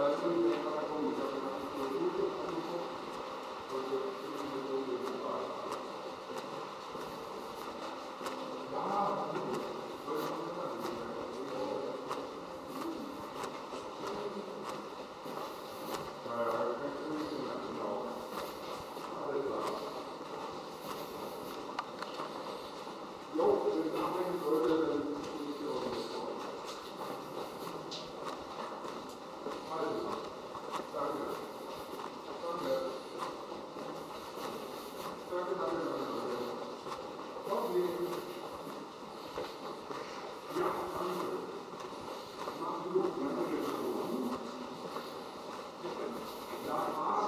President God.